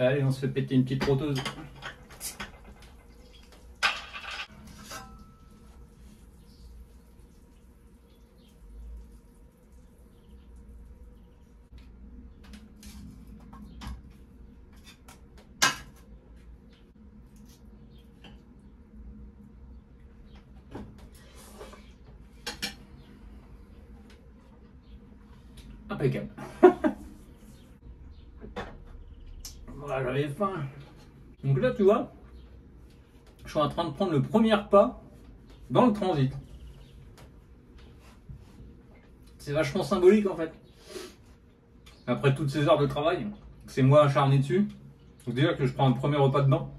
Allez, on se fait péter une petite roteuse. Impeccable. Donc là, tu vois, je suis en train de prendre le premier pas dans le transit. C'est vachement symbolique en fait. Après toutes ces heures de travail, c'est moi acharné dessus. Donc déjà que je prends le premier repas dedans.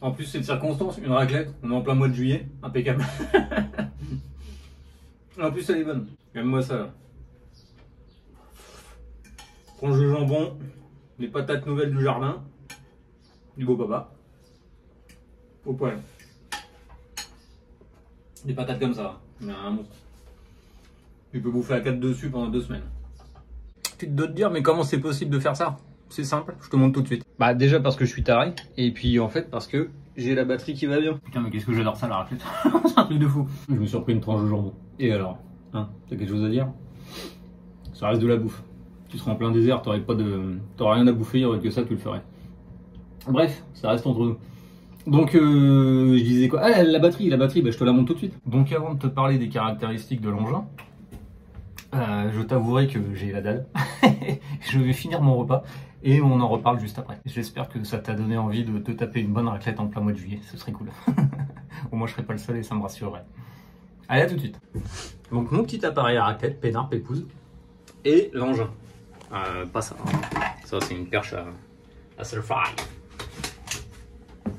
En plus, c'est de circonstance, une raclette, on est en plein mois de juillet, impeccable. en plus, elle est bonne. Même moi ça. Tranche de jambon, les patates nouvelles du jardin, du beau papa, au poil. Des patates comme ça, mais un monstre. Tu peux bouffer à 4 dessus pendant deux semaines. Tu te dois te dire, mais comment c'est possible de faire ça? C'est simple, je te montre tout de suite. Bah déjà parce que je suis taré, et puis en fait parce que j'ai la batterie qui va bien. Putain mais qu'est-ce que j'adore ça la raclette C'est un truc de fou. Je me suis repris une tranche de jambon. Et alors? Hein? T'as quelque chose à dire? Ça reste de la bouffe tu seras en plein désert, t'aurais pas de, t'aurais rien à bouffer, il y aurait que ça, tu le ferais. Bref, ça reste entre nous. Donc, euh, je disais quoi? Ah, la batterie, la batterie, bah, je te la montre tout de suite. Donc, avant de te parler des caractéristiques de l'engin, euh, je t'avouerai que j'ai la dalle. je vais finir mon repas et on en reparle juste après. J'espère que ça t'a donné envie de te taper une bonne raclette en plein mois de juillet. Ce serait cool. Au moins, je serais pas le seul et ça me rassurerait. Allez, à tout de suite. Donc, mon petit appareil à raclette, peinard, pépouse, et l'engin. Euh, pas ça. Ça, c'est une perche à, à surfire.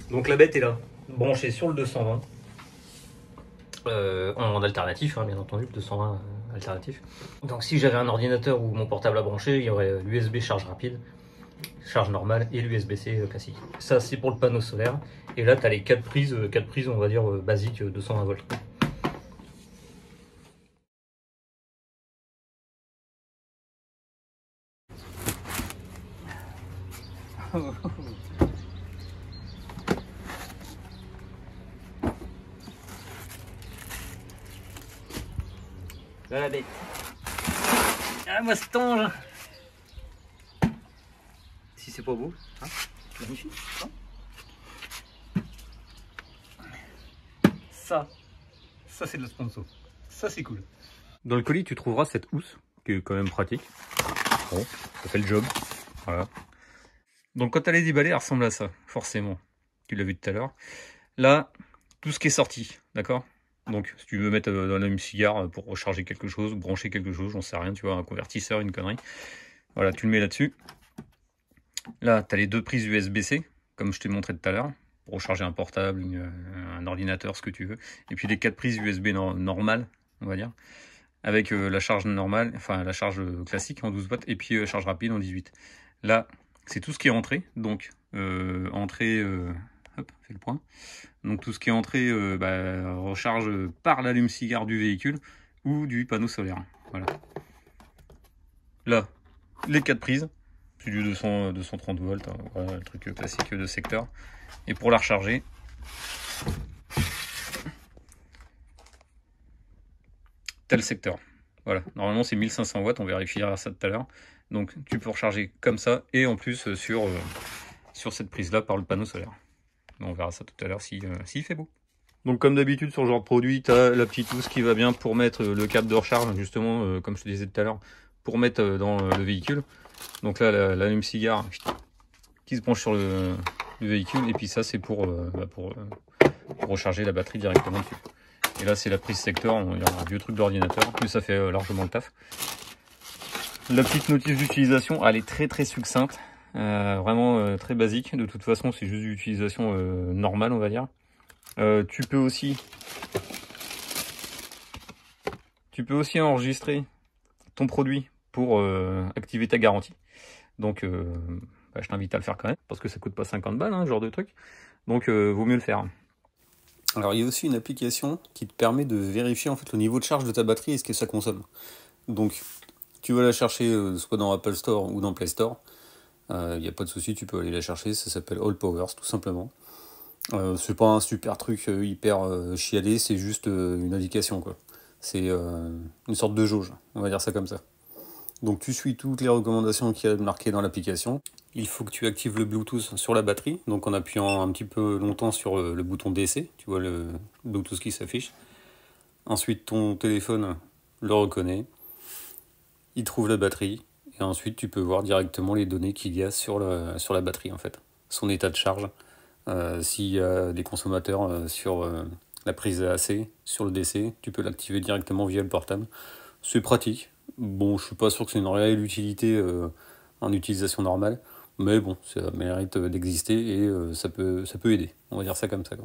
Donc la bête est là, branchée sur le 220. Euh, en alternatif, hein, bien entendu, le 220 euh, alternatif. Donc si j'avais un ordinateur ou mon portable à brancher, il y aurait l'USB charge rapide, charge normale et l'USB-C classique. Ça, c'est pour le panneau solaire. Et là, tu as les 4 prises, 4 prises, on va dire, basiques, 220 volts. Là la bête. Si c'est pas beau, hein magnifique. Hein ça, ça c'est de la sponsor. Ça c'est cool. Dans le colis tu trouveras cette housse qui est quand même pratique. Bon, ça fait le job. Voilà. Donc quand elle est déballée, elle ressemble à ça, forcément. Tu l'as vu tout à l'heure. Là, tout ce qui est sorti, d'accord? Donc si tu veux mettre euh, dans la cigare pour recharger quelque chose, brancher quelque chose, j'en sais rien, tu vois, un convertisseur, une connerie. Voilà, tu le mets là-dessus. Là, tu as les deux prises USB-C, comme je t'ai montré tout à l'heure, pour recharger un portable, un ordinateur, ce que tu veux. Et puis les quatre prises USB normales, on va dire, avec euh, la charge normale, enfin la charge classique en 12 watts, et puis euh, charge rapide en 18. Là, c'est tout ce qui est entrée. Donc, euh, entrée, euh, fait le point. Donc, tout ce qui est entrée euh, bah, recharge par l'allume-cigare du véhicule ou du panneau solaire. Voilà. Là, les quatre prises. C'est du 200, 230 volts. Hein, voilà, le truc classique de secteur. Et pour la recharger, tel secteur. Voilà, normalement c'est 1500 watts, on vérifiera ça tout à l'heure. Donc tu peux recharger comme ça et en plus euh, sur, euh, sur cette prise là par le panneau solaire. On verra ça tout à l'heure s'il si, euh, fait beau. Donc comme d'habitude sur ce genre de produit, tu as la petite housse qui va bien pour mettre le câble de recharge justement, comme je te disais tout à l'heure, pour mettre dans le véhicule. Donc là l'allume-cigare qui se branche sur le, véhicule et puis ça c'est pour, bah, pour, recharger la batterie directement dessus. Et là, c'est la prise secteur. Il y a un vieux truc d'ordinateur, mais ça fait euh, largement le taf. La petite notice d'utilisation, elle est très très succincte. Euh, vraiment euh, très basique. De toute façon, c'est juste d'utilisation normale, on va dire. tu peux aussi... Tu peux aussi enregistrer ton produit pour activer ta garantie. Donc, bah, je t'invite à le faire quand même, parce que ça coûte pas 50 balles, hein, ce genre de truc. Donc, vaut mieux le faire. Alors il y a aussi une application qui te permet de vérifier en fait le niveau de charge de ta batterie et ce que ça consomme. Donc tu vas la chercher euh, soit dans Apple Store ou dans Play Store. Il n'y a pas de souci, tu peux aller la chercher. Ça s'appelle All Powers, tout simplement. Euh, c'est pas un super truc hyper chialé, c'est juste une indication, quoi. C'est une sorte de jauge, on va dire ça comme ça. Donc tu suis toutes les recommandations qu'il y a marquées dans l'application. Il faut que tu actives le Bluetooth sur la batterie, donc en appuyant un petit peu longtemps sur le bouton DC, tu vois le Bluetooth qui s'affiche. Ensuite ton téléphone le reconnaît, il trouve la batterie, et ensuite tu peux voir directement les données qu'il y a sur la, sur la batterie en fait. Son état de charge, euh, s'il y a des consommateurs euh, sur euh, la prise AC, sur le DC, tu peux l'activer directement via le portable. C'est pratique, Bon, je suis pas sûr que c'est une réelle utilité en utilisation normale, mais bon, ça mérite d'exister et ça, peut, ça peut aider. On va dire ça comme ça.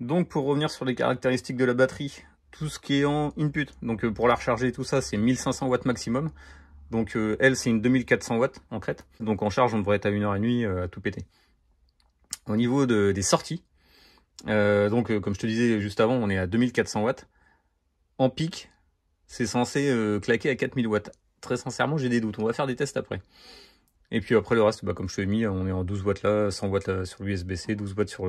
Donc pour revenir sur les caractéristiques de la batterie, tout ce qui est en input, donc pour la recharger tout ça, c'est 1500 watts maximum. Donc elle, c'est une 2400 watts en crête. Donc en charge, on devrait être à 1h30 à tout péter. Au niveau des sorties, donc comme je te disais juste avant, on est à 2400 watts. En pic, c'est censé euh, claquer à 4000 watts. Très sincèrement, j'ai des doutes. On va faire des tests après. Et puis après le reste, bah, comme je te l'ai mis, on est en 12 watts là, 100 watts sur l'USB-C, 12 watts sur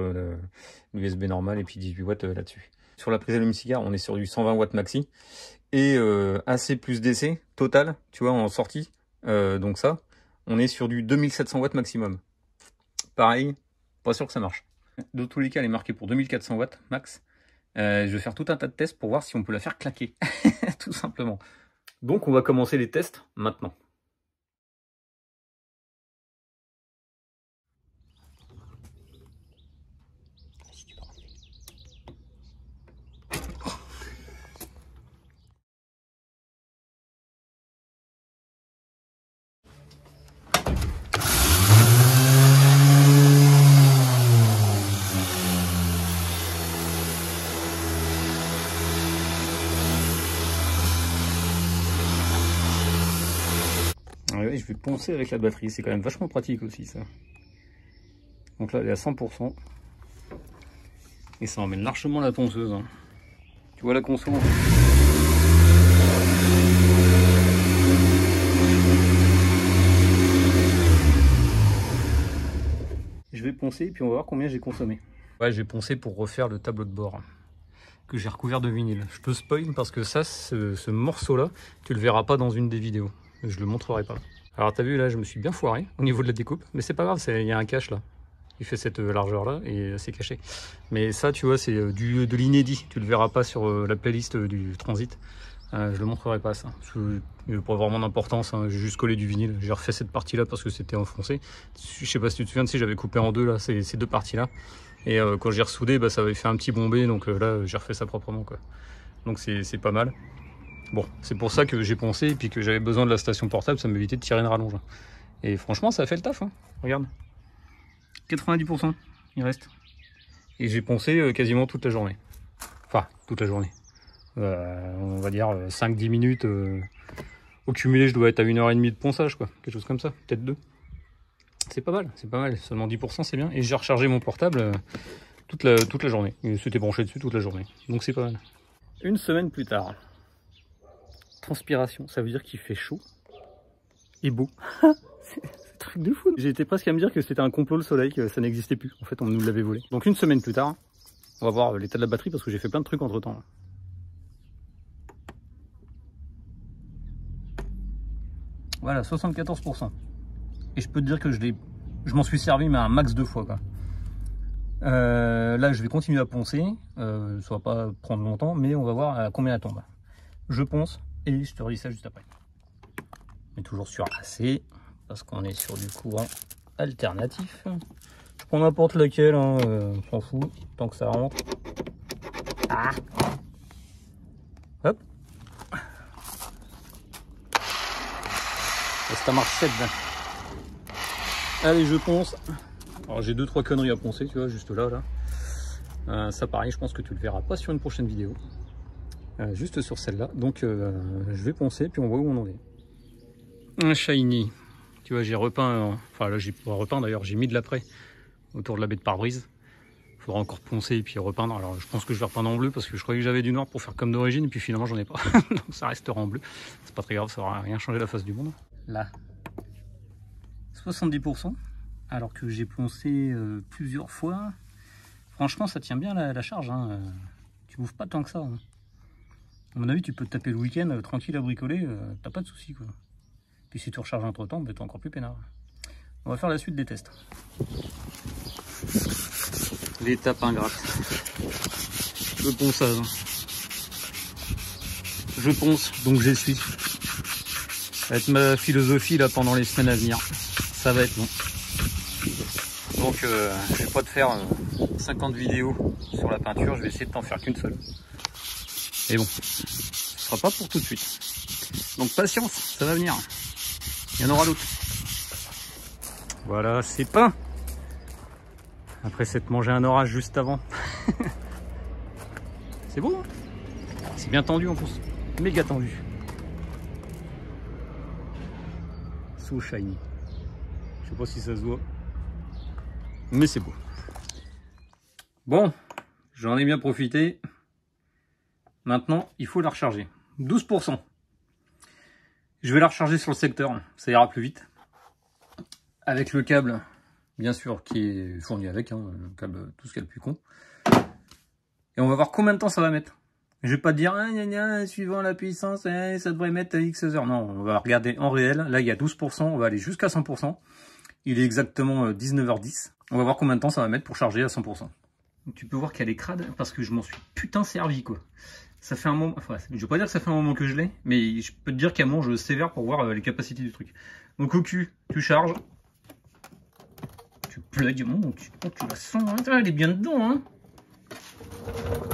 l'USB normal et puis 18 watts euh, là-dessus. Sur la prise allume-cigare, on est sur du 120 watts maxi et euh, AC plus DC total, tu vois, en sortie. donc ça, on est sur du 2700 watts maximum. Pareil, pas sûr que ça marche. Dans tous les cas, elle est marquée pour 2400 watts max. Euh, je vais faire tout un tas de tests pour voir si on peut la faire claquer, tout simplement. Donc on va commencer les tests maintenant. Poncer avec la batterie. C'est quand même vachement pratique aussi ça. Donc là elle est à 100%. Et ça emmène largement la ponceuse. Hein. Tu vois la console Je vais poncer puis on va voir combien j'ai consommé. Ouais, je vais poncer pour refaire le tableau de bord que j'ai recouvert de vinyle. Je peux spoil parce que ça, ce, ce morceau-là, tu le verras pas dans une des vidéos. Je le montrerai pas. Alors t'as vu là, je me suis bien foiré au niveau de la découpe, mais c'est pas grave, il y a un cache là. Il fait cette euh, largeur là et c'est caché. Mais ça, tu vois, c'est euh, de l'inédit. Tu le verras pas sur euh, la playlist du transit. je le montrerai pas ça. Pour vraiment d'importance, hein, j'ai juste collé du vinyle. J'ai refait cette partie là parce que c'était enfoncé. Je sais pas si tu te souviens, si j'avais coupé en deux là, ces, ces deux parties là. Et quand j'ai ressoudé, bah, ça avait fait un petit bombé. Donc là, j'ai refait ça proprement quoi. Donc c'est pas mal. Bon, c'est pour ça que j'ai pensé et puis que j'avais besoin de la station portable, ça m'évitait de tirer une rallonge. Et franchement, ça a fait le taf, hein. regarde. 90%, il reste. Et j'ai poncé euh, quasiment toute la journée. Enfin, toute la journée. Euh, on va dire 5-10 euh, minutes. au cumulé, je dois être à 1h30 de ponçage, quoi. Quelque chose comme ça, peut-être 2. C'est pas mal, c'est pas mal. Seulement 10%, c'est bien. Et j'ai rechargé mon portable toute, la, toute la journée. Il s'était branché dessus toute la journée. Donc c'est pas mal. Une semaine plus tard transpiration. Ça veut dire qu'il fait chaud et beau. c'est un truc de fou. J'ai été presque à me dire que c'était un complot le soleil, que ça n'existait plus. En fait, on nous l'avait volé. Donc une semaine plus tard, on va voir l'état de la batterie parce que j'ai fait plein de trucs entre temps. Voilà, 74%. Et je peux te dire que je je m'en suis servi mais un max de fois. Quoi. Euh, là, je vais continuer à poncer. Euh, ça va pas prendre longtemps, mais on va voir à combien elle tombe. Je ponce et je te redis ça juste après. Mais toujours sur AC, parce qu'on est sur du courant alternatif. Je prends n'importe lequel, hein, euh, on s'en fout, tant que ça rentre. Ah Hop un marche 7 Allez, je ponce. Alors j'ai deux trois conneries à poncer, tu vois, juste là, là. Euh, ça pareil, je pense que tu le verras pas sur une prochaine vidéo. Euh, juste sur celle-là. Donc euh, je vais poncer, puis on voit où on en est. Un shiny. Tu vois, j'ai repeint, enfin là j'ai pas repeint d'ailleurs, j'ai mis de l'après autour de la baie de pare-brise. Il faudra encore poncer et puis repeindre. Alors je pense que je vais repeindre en bleu parce que je croyais que j'avais du noir pour faire comme d'origine, et puis finalement j'en ai pas. Donc ça restera en bleu. C'est pas très grave, ça aura rien changé la face du monde. Là, 70%, alors que j'ai poncé euh, plusieurs fois. Franchement, ça tient bien la, charge. Hein. Tu bouffes pas tant que ça. Hein. À mon avis, tu peux te taper le week-end euh, tranquille à bricoler, t'as pas de soucis. Puis si tu recharges entre temps, bah, t'es encore plus peinard. On va faire la suite des tests. L'étape ingrate. Le ponçage. Je ponce, donc j'essuie. Ça va être ma philosophie là pendant les semaines à venir. Ça va être long. Donc euh, je vais pas te faire 50 euh, vidéos sur la peinture, je vais essayer de t'en faire qu'une seule. Et bon, pas pour tout de suite. Donc patience, ça va venir. Il y en aura d'autres. Voilà, c'est peint. Après s'être mangé un orage juste avant. c'est beau, hein? C'est bien tendu en plus. Méga tendu. So shiny. Je sais pas si ça se voit. Mais c'est beau. Bon, j'en ai bien profité. Maintenant, il faut la recharger. 12%. Je vais la recharger sur le secteur, ça ira plus vite. Avec le câble, bien sûr, qui est fourni avec, hein, le câble, tout ce qu'il y a de plus con. Et on va voir combien de temps ça va mettre. Je vais pas te dire, ah, suivant la puissance, eh, ça devrait mettre X heures. Non, on va regarder en réel. Là, il y a 12%, on va aller jusqu'à 100%. Il est exactement 19h10. Euh, on va voir combien de temps ça va mettre pour charger à 100%. tu peux voir qu'elle est crade parce que je m'en suis putain servi, quoi. Ça fait un moment, enfin, je vais pas dire que ça fait un moment que je l'ai, mais je peux te dire qu'elle mange sévère pour voir euh, les capacités du truc. Donc au cul, tu charges. Tu plugues, mon, tu, tu la sens, hein. elle est bien dedans, hein.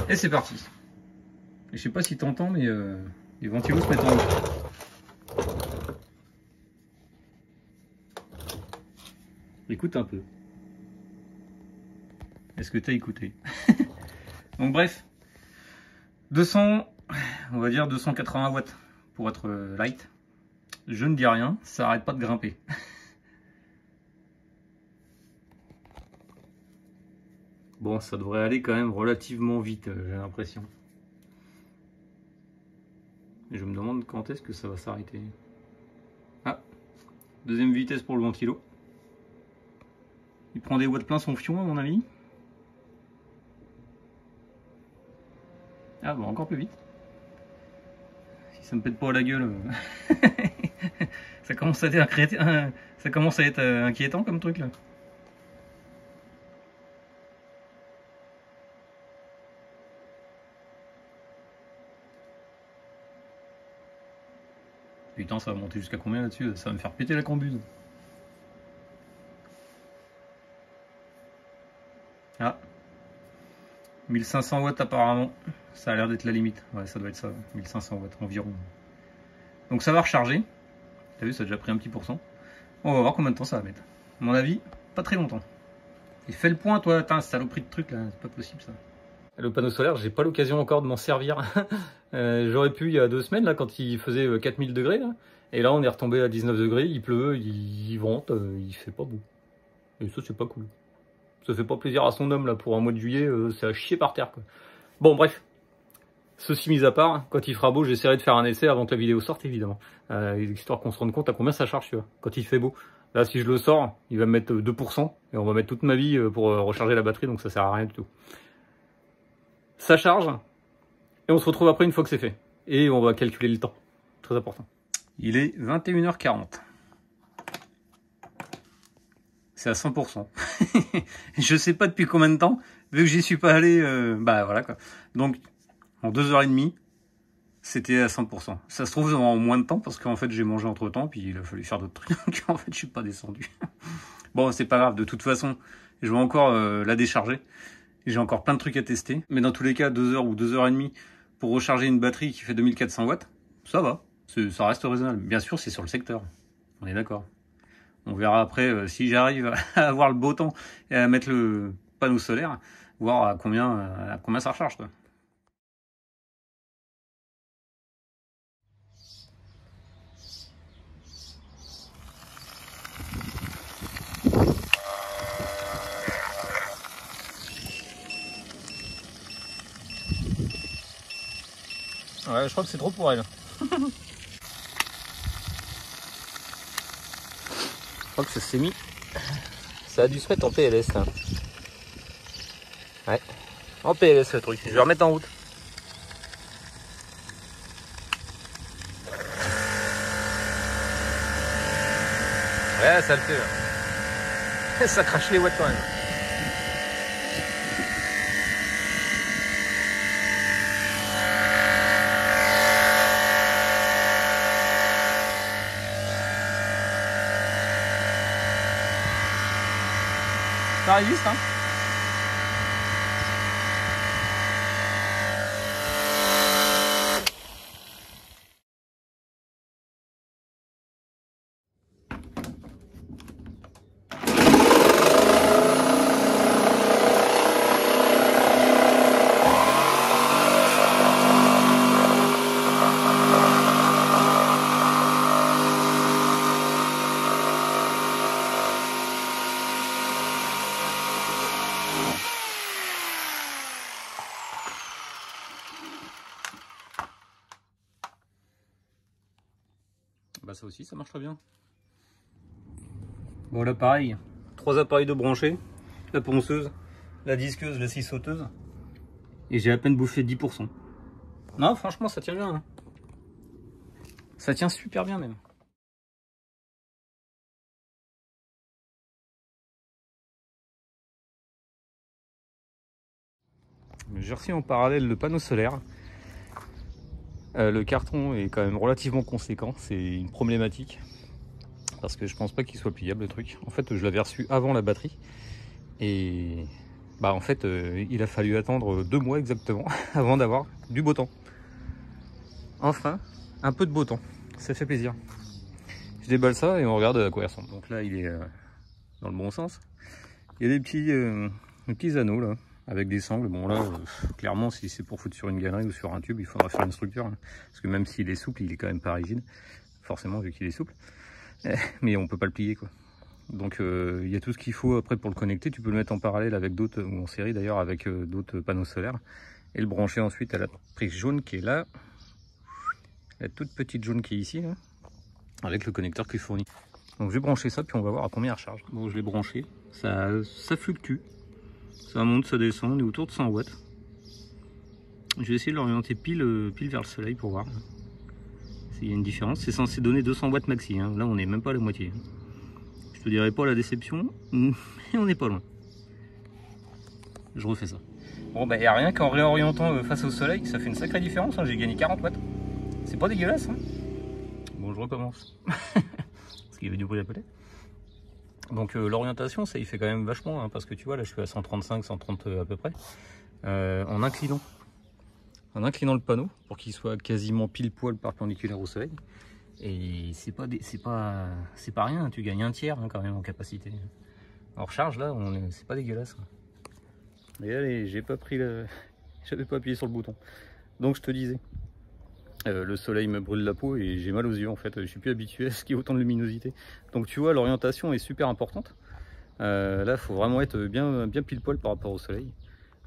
Et c'est parti. Je sais pas si tu entends, mais euh, les ventilos se mettent en haut. Écoute un peu. Est-ce que tu as écouté? Donc bref, 200, on va dire 280 watts pour être euh, light. Je ne dis rien, ça arrête pas de grimper. bon, ça devrait aller quand même relativement vite, euh, j'ai l'impression. Je me demande quand est-ce que ça va s'arrêter. Ah, deuxième vitesse pour le ventilo. Il prend des watts plein son fion à mon avis. Ah bon, encore plus vite. Si ça me pète pas à la gueule. Euh. ça commence à être, ça commence à euh, inquiétant comme truc là. Putain, ça va monter jusqu'à combien là-dessus Ça va me faire péter la combuse. Ah 1500 watts apparemment. Ça a l'air d'être la limite. Ouais, ça doit être ça. 1500 watts environ. Donc ça va recharger. T'as vu, ça a déjà pris un petit pourcent. On va voir combien de temps ça va mettre. Mon avis, pas très longtemps. Et fais le point, toi. Putain, saloperie de truc là. C'est pas possible ça. Le panneau solaire, j'ai pas l'occasion encore de m'en servir. Euh, j'aurais pu il y a deux semaines, là, quand il faisait 4000 euh, degrés. Là. Et là, on est retombé à 19 degrés, il pleut, il, vente, euh, il fait pas beau. Et ça, c'est pas cool. Ça fait pas plaisir à son homme, là, pour un mois de juillet, c'est à chier par terre, quoi. Bon, bref. Ceci mis à part, quand il fera beau, j'essaierai de faire un essai avant que la vidéo sorte, évidemment. histoire qu'on se rende compte à combien ça charge, tu vois, quand il fait beau. Là, si je le sors, il va me mettre 2%, et on va mettre toute ma vie pour recharger la batterie, donc ça sert à rien du tout ça charge, et on se retrouve après une fois que c'est fait. Et on va calculer le temps, très important. Il est 21h40. C'est à 100%. je sais pas depuis combien de temps, vu que j'y suis pas allé, euh, bah voilà quoi. Donc, en 2h30, c'était à 100%. Ça se trouve en moins de temps, parce qu'en fait j'ai mangé entre temps, puis il a fallu faire d'autres trucs, en fait je suis pas descendu. bon, c'est pas grave, de toute façon, je vais encore euh, la décharger. J'ai encore plein de trucs à tester. Mais dans tous les cas, 2 heures ou 2 heures et demie pour recharger une batterie qui fait 2400 watts, ça va. Ça reste raisonnable. Bien sûr, c'est sur le secteur. On est d'accord. On verra après euh, si j'arrive à avoir le beau temps et à mettre le panneau solaire, voir à combien, combien ça recharge. Quoi. Ouais, je crois que c'est trop pour elle. je crois que ça s'est mis. Ça a dû se mettre en PLS là. Ouais. En PLS le truc. Je vais remettre en route. Ouais, ça le fait là. Ça crache les watts quand même. Ça résiste, hein ça aussi, ça marche très bien. Bon là pareil, trois appareils de branchés, la ponceuse, la disqueuse, la scie sauteuse. Et j'ai à peine bouffé 10%. Non franchement ça tient bien. Hein. Ça tient super bien même. J'ai reçu en parallèle le panneau solaire. Euh, le carton est quand même relativement conséquent, c'est une problématique. Parce que je pense pas qu'il soit pliable le truc. En fait, je l'avais reçu avant la batterie. Et bah en fait, euh, il a fallu attendre deux mois exactement avant d'avoir du beau temps. Enfin, un peu de beau temps. Ça fait plaisir. Je déballe ça et on regarde à quoi il ressemble. Donc là, il est euh, dans le bon sens. Il y a des petits, des petits anneaux là avec des sangles. Bon là, euh, clairement, si c'est pour foutre sur une galerie ou sur un tube, il faudra faire une structure. Hein. parce que même s'il est souple, il est quand même pas rigide. Forcément, vu qu'il est souple. Mais on peut pas le plier, quoi. Donc euh, il y a tout ce qu'il faut après pour le connecter. Tu peux le mettre en parallèle avec d'autres, ou en série d'ailleurs, avec euh, d'autres panneaux solaires. Et le brancher ensuite à la prise jaune qui est là. La toute petite jaune qui est ici, là, avec le connecteur qui fournit. Donc je vais brancher ça, puis on va voir à combien il recharge. Bon, je l'ai branché. Ça, ça fluctue. Ça monte, ça descend, on est autour de 100 watts. Je vais essayer de l'orienter pile, euh, pile vers le soleil pour voir s'il y a une différence. C'est censé donner 200 watts maxi, hein. là on n'est même pas à la moitié. Je te dirais pas la déception, mais on n'est pas loin. Je refais ça. Bon bah a rien qu'en réorientant euh, face au soleil, ça fait une sacrée différence, hein. j'ai gagné 40 watts. C'est pas dégueulasse. Hein. bon je recommence. Parce qu'il y avait du bruit à côté. Donc euh, l'orientation, ça y fait quand même vachement, hein, parce que tu vois, là je suis à 135, 130 euh, à peu près, euh, en inclinant. En inclinant le panneau, pour qu'il soit quasiment pile poil perpendiculaire au soleil. Et c'est pas, c'est pas, c'est pas rien, tu gagnes un tiers hein, quand même en capacité. En recharge là, c'est pas dégueulasse. Mais allez, j'ai pas pris le... J'avais pas appuyé sur le bouton. Donc je te disais, euh, le soleil me brûle la peau et j'ai mal aux yeux en fait, je suis plus habitué à ce qu'il y ait autant de luminosité. Donc tu vois, l'orientation est super importante. Euh, là, il faut vraiment être bien, bien pile poil par rapport au soleil.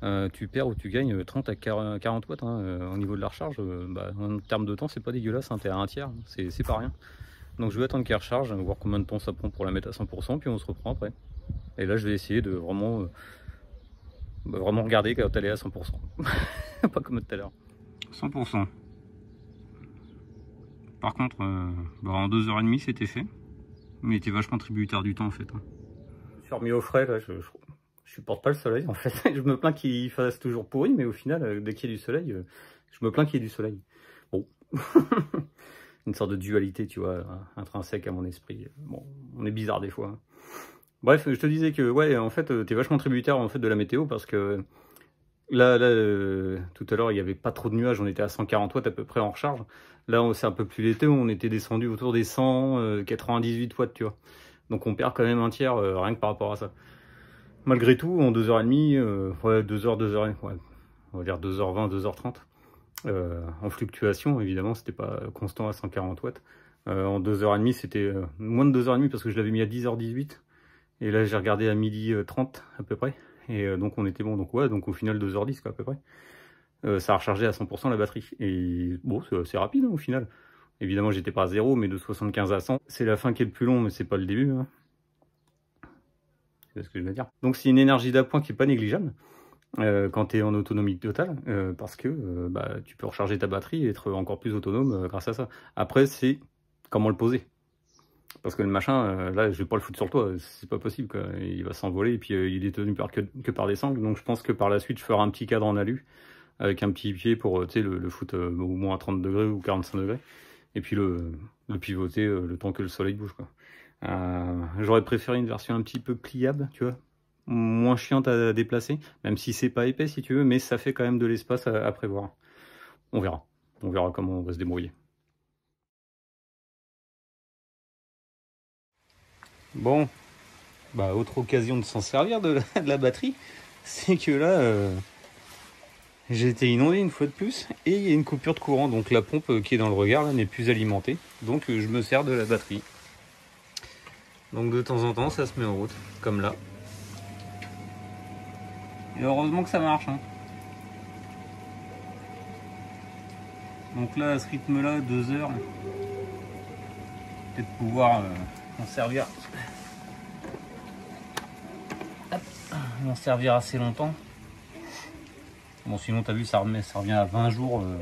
Euh, tu perds ou tu gagnes 30 à 40 watts hein, au niveau de la recharge. Bah, en termes de temps, c'est pas dégueulasse, hein, t'es à un tiers, c'est pas rien. Donc je vais attendre qu'elle recharge, voir combien de temps ça prend pour la mettre à 100%, puis on se reprend après. Et là, je vais essayer de vraiment, bah, vraiment regarder quand elle est à 100%. pas comme tout à l'heure. 100%. Par contre, euh, bah, en 2h30 c'était fait. Mais il était vachement tributaire du temps en fait. Hein. Je suis remis au frais là, je, supporte pas le soleil en fait. je me plains qu'il fasse toujours pourri, mais au final, euh, dès qu'il y a du soleil, euh, je me plains qu'il y ait du soleil. Bon. Une sorte de dualité, tu vois, intrinsèque à mon esprit. Bon, on est bizarre des fois. Hein. Bref, je te disais que ouais, en fait, t'es vachement tributaire en fait de la météo parce que Là, là euh, tout à l'heure, il n'y avait pas trop de nuages, on était à 140 watts à peu près en recharge. Là, c'est un peu plus l'été, on était descendu autour des 100, 98 euh, watts, tu vois. Donc on perd quand même un tiers, euh, rien que par rapport à ça. Malgré tout, en 2h30, ouais, 2h, 2h, ouais, on va dire 2h20, 2h30, en fluctuation, évidemment, c'était pas constant à 140 watts. en 2h30, c'était moins de 2h30 parce que je l'avais mis à 10h18. Et là, j'ai regardé à midi 30 à peu près. Et euh, donc on était bon, donc ouais, donc au final 2h10 quoi, à peu près. Euh, ça a rechargé à 100% la batterie. Et bon, c'est rapide hein, au final. Évidemment, j'étais pas à 0, mais de 75 à 100. C'est la fin qui est le plus long, mais c'est pas le début. Hein. C'est ce que je veux dire. Donc c'est une énergie d'appoint qui est pas négligeable. Euh, quand tu es en autonomie totale, parce que bah, tu peux recharger ta batterie et être encore plus autonome grâce à ça. Après, c'est comment le poser. Parce que le machin, là, je vais pas le foutre sur toi, c'est pas possible. Quoi. Il va s'envoler et puis il est tenu par, que, par des sangles. Donc je pense que par la suite, je ferai un petit cadre en alu avec un petit pied pour le, le foutre au moins à 30 degrés ou 45 degrés. Et puis le, le pivoter le temps que le soleil bouge. quoi. J'aurais préféré une version un petit peu pliable, tu vois, moins chiante à déplacer, même si c'est pas épais si tu veux, mais ça fait quand même de l'espace à, prévoir. On verra. On verra comment on va se débrouiller. Bon, bah autre occasion de s'en servir de la, batterie, c'est que là, euh, j'ai été inondé une fois de plus, et il y a une coupure de courant, donc la pompe euh, qui est dans le regard n'est plus alimentée, donc euh, je me sers de la batterie. Donc de temps en temps, ça se met en route, comme là. Et heureusement que ça marche. Hein. Donc là, à ce rythme-là, deux heures, peut-être pouvoir en servir. Servir assez longtemps. Bon, sinon, t'as vu, ça, remet, ça revient à 20 jours. Euh,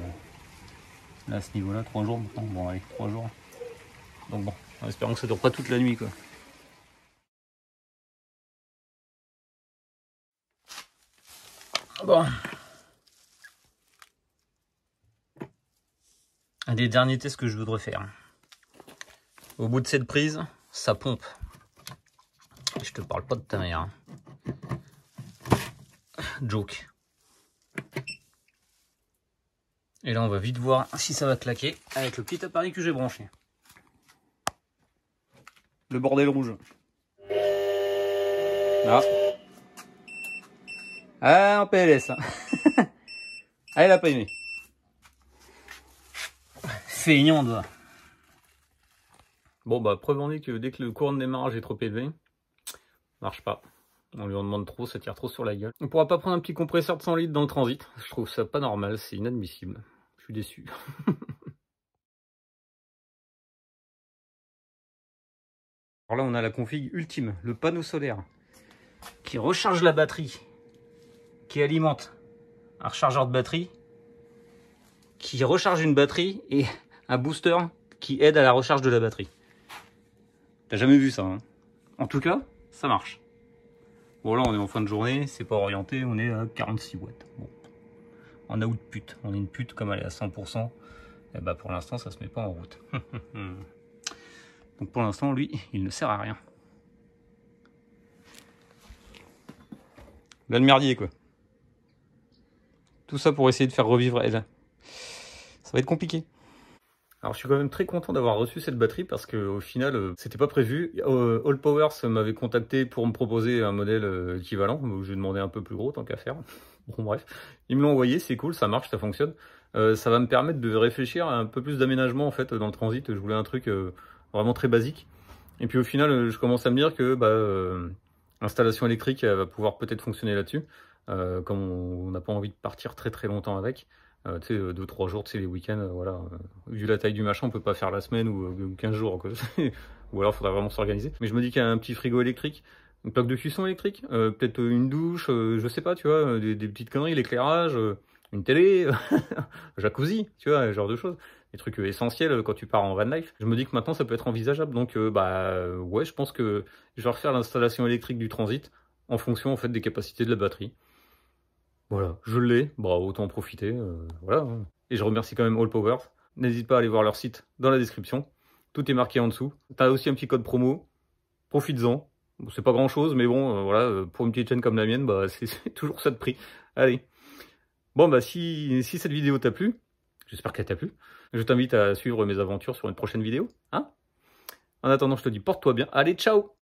là, à ce niveau-là, 3 jours maintenant. Bon, allez, 3 jours. Donc bon, en espérant que ça dure pas toute la nuit, quoi. Bon. Un des derniers tests que je voudrais faire. Au bout de cette prise, ça pompe. je te parle pas de ta mère. Joke. Et là, on va vite voir si ça va claquer avec le petit appareil que j'ai branché. Le bordel rouge. Là. Ah, en PLS. Hein. ah, elle a pas aimé. Feignant, doigt. Bon, bah, preuve en est que dès que le courant de démarrage est trop élevé, marche pas. On lui en demande trop, ça tire trop sur la gueule. On pourra pas prendre un petit compresseur de 100 litres dans le transit. Je trouve ça pas normal, c'est inadmissible. Je suis déçu. Alors là, on a la config ultime, le panneau solaire, qui recharge la batterie qui alimente un rechargeur de batterie, qui recharge une batterie et un booster qui aide à la recharge de la batterie. T'as jamais vu ça, hein? En tout cas, ça marche. Bon là on est en fin de journée, c'est pas orienté, on est à 46 watts. Bon. En output, on est une pute comme elle est à 100%, et bah pour l'instant ça se met pas en route. Donc pour l'instant lui, il ne sert à rien. Là le merdier quoi. Tout ça pour essayer de faire revivre elle. Ça va être compliqué. Alors je suis quand même très content d'avoir reçu cette batterie parce que au final euh, c'était pas prévu. Euh, All Powers m'avait contacté pour me proposer un modèle euh, équivalent, donc j'ai demandé un peu plus gros tant qu'à faire. Bon bref, ils me l'ont envoyé, c'est cool, ça marche, ça fonctionne. ça va me permettre de réfléchir à un peu plus d'aménagement en fait dans le transit. Je voulais un truc vraiment très basique. Et puis au final je commence à me dire que bah, l'installation électrique va pouvoir peut-être fonctionner là-dessus. Comme on n'a pas envie de partir très très longtemps avec. Euh, tu sais, 2-3 jours, tu les week-ends, euh, voilà. Vu la taille du machin, on peut pas faire la semaine ou, 15 jours, ou alors, il faudrait vraiment s'organiser. Mais je me dis qu'il y a un petit frigo électrique, une plaque de cuisson électrique, peut-être une douche, je sais pas, tu vois, des, petites conneries, l'éclairage, une télé, jacuzzi, tu vois, ce genre de choses. Des trucs essentiels quand tu pars en van life. Je me dis que maintenant, ça peut être envisageable. Donc, bah, ouais, je pense que je vais refaire l'installation électrique du transit en fonction, en fait, des capacités de la batterie. Voilà, je l'ai, bah autant en profiter, euh, voilà. Hein. Et je remercie quand même All Powers. N'hésite pas à aller voir leur site dans la description. Tout est marqué en dessous. Tu as aussi un petit code promo. Profites-en. c'est pas grand chose, mais bon, euh, voilà, euh, pour une petite chaîne comme la mienne, bah, c'est toujours ça de prix. Allez. Bon, bah, si, si cette vidéo t'a plu, j'espère qu'elle t'a plu, je t'invite à suivre mes aventures sur une prochaine vidéo. Hein en attendant, je te dis porte-toi bien. Allez, ciao